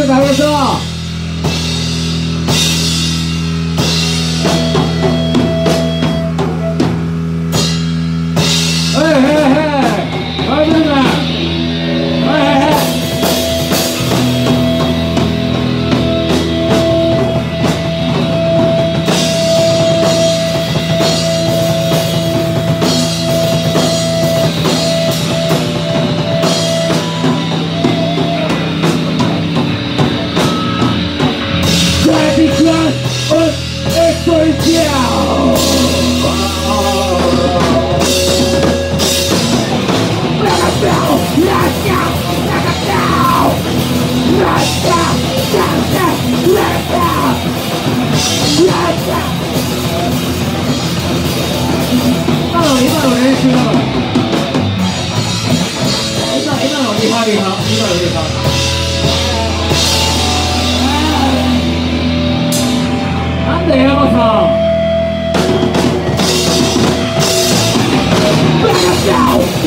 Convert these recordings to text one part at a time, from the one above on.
，打完了？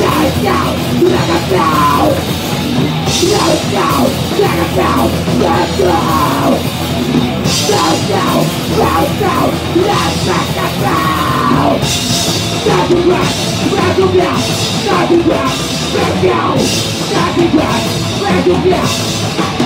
Let it go, let it go, Let it go, let it go, let it go, Let it go, let it go, let it down. Stop go, let go, the rap, stop go, let go, down. Stop the go, let go, rap.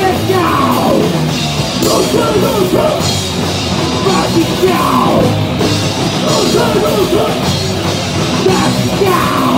it now! Loser, loser! Back it down! Loser, loser! Back down!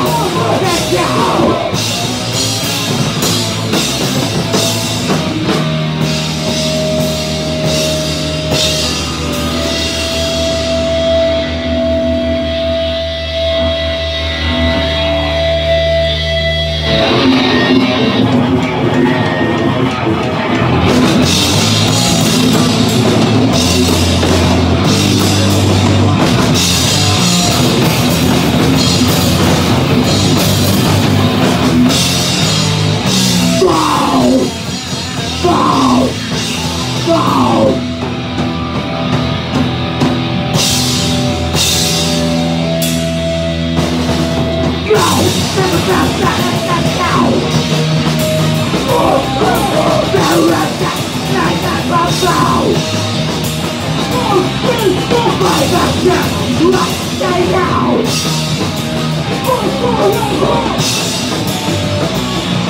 Right now!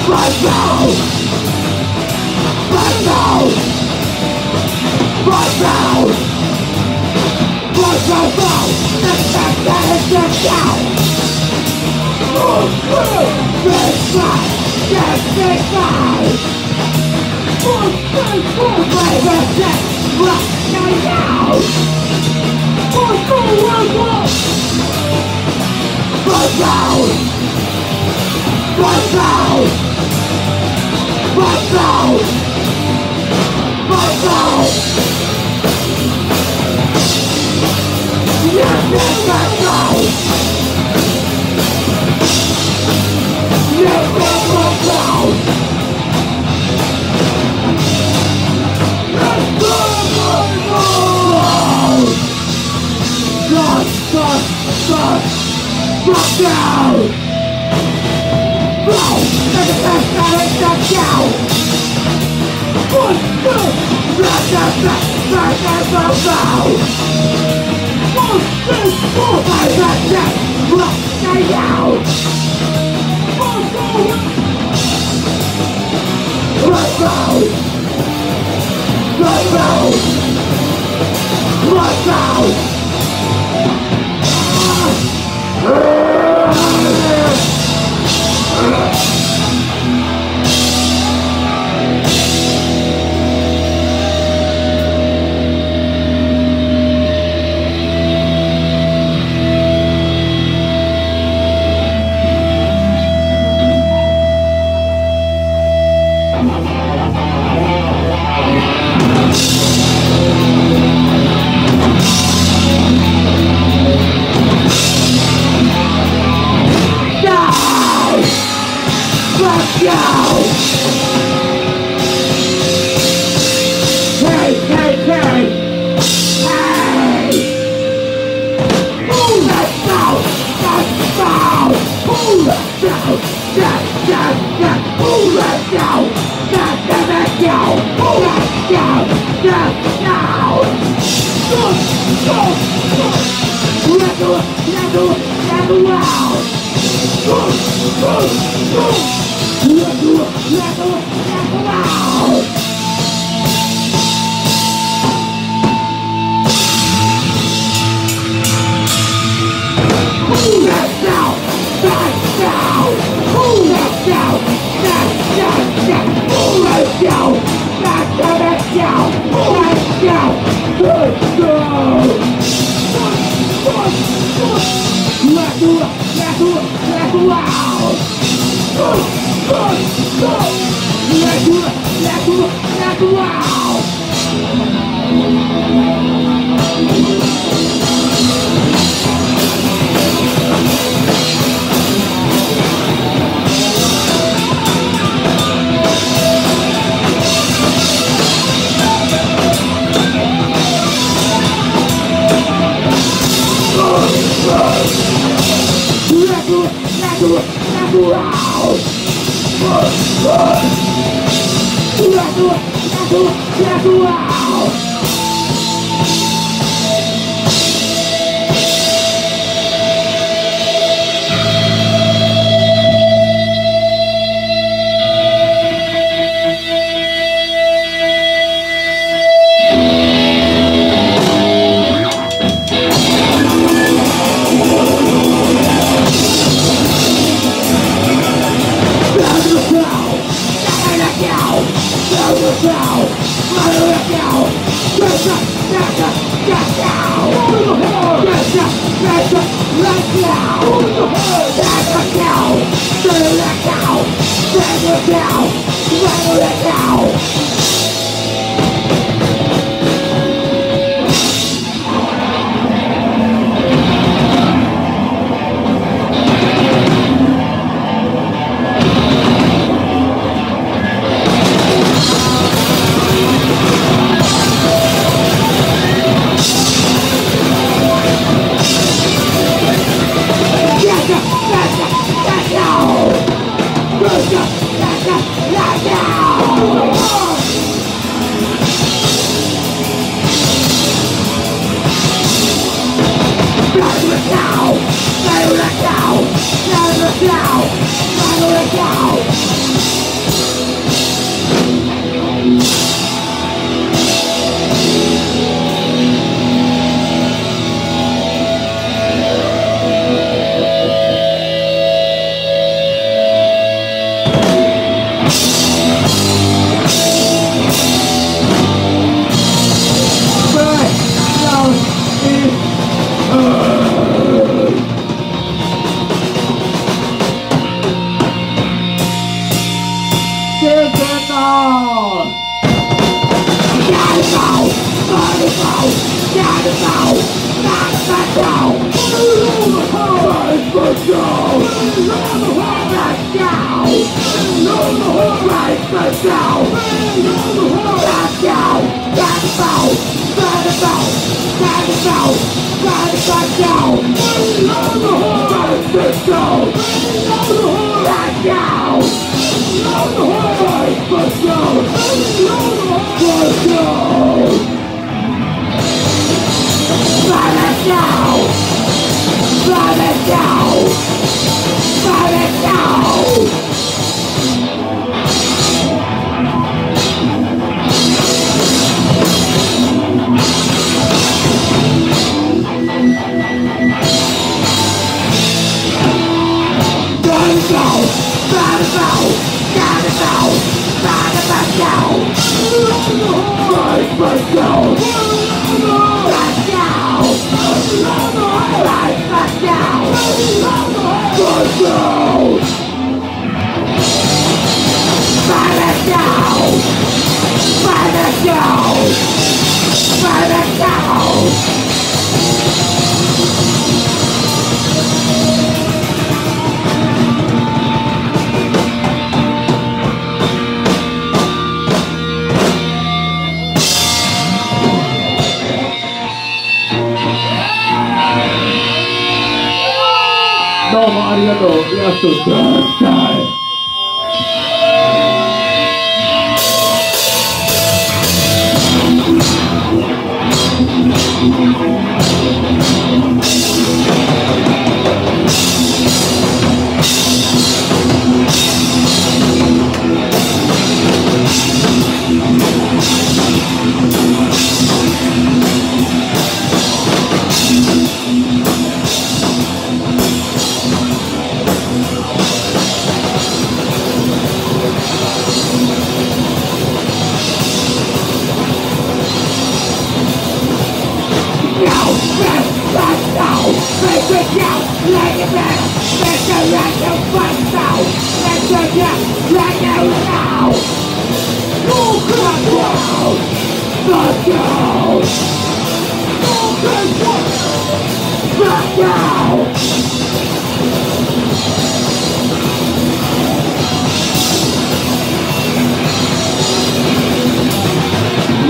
Right now! Right now! Right now! now! It's that that is the now! This time! Yes, this time! Right now! Right now! Right now! Right now! Right now! Right now! Right now! Right now! Yes, yes, right now! Yes, yes, right now! Let's go, right now! God, God, God! fuck you! No! It's a best that it's not you! But no! Not the best that it's not you! Most things for my vengeance! Look at you! Most things! Right now! Right now! Right! go, go. now. No more right but now. No more right now. Right about, right about, right about, right about now. No more right but now. No more right now. No more right but now. No more right now. Burn it down! Burn it down! Michael, you. have to Let's go, Make it down, lay it back Make it like a fuck now Make it down, lay it now You can down, back down You can down, back down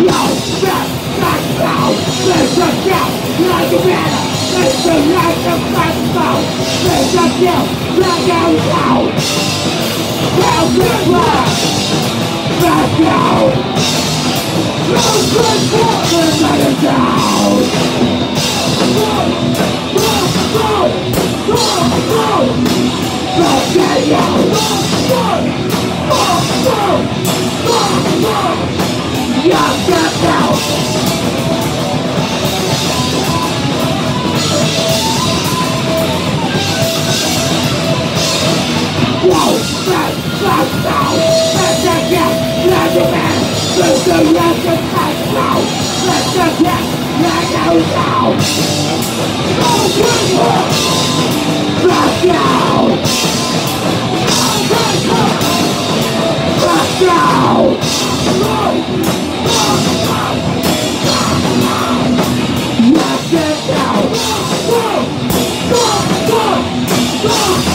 Yo, back, back now, listen it's the night of festival Raise up your black and down Well, good luck Back down No good for the night of down Back down Back down Back down let's now Let let Let Go, go,